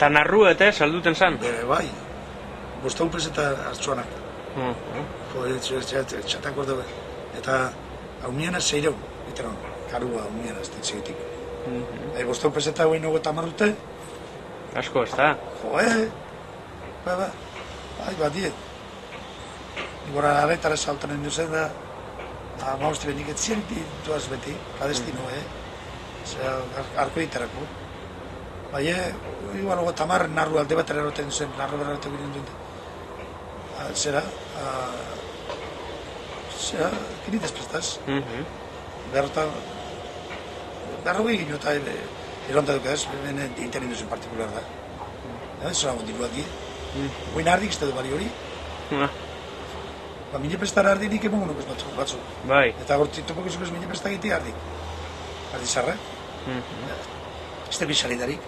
Eta narrua eta salduten zan? Bere, bai. Bostau peseta hartzuanak. Mm. Jo, txatak ordu. Eta haumiena zeireu, iteron. Karua haumiena ez ditzegitik. Mhm. Bai, bostau peseta huen nogo tamar dute. Asko, ez da? Jo, eh? Ba, ba. Bai, bat die. Igora aretara saltan egin duzen da. A maustri benik etzien duaz beti, kadestino, eh? Zera, ar arko ditarako. Bai, eh, igual ogo tamar narru alde bat eroten zen, narru bat eroten ginen duen. Ah, Zera, ah, zera, kinitez prestaz. Mhm. Berrota, berrogei gino eta eronta duk ez, benen interien duzen partikular da. Eh, zera, gondilu adi. Guain ardik ez da du bari hori. Ah, Ba, mine prestar ardi nik emongo nukez batzu, batzu. Bai. Eta gorti topoko zukez mine prestak egite ardi. Zarra. Mhm. Ez da bizalidarik.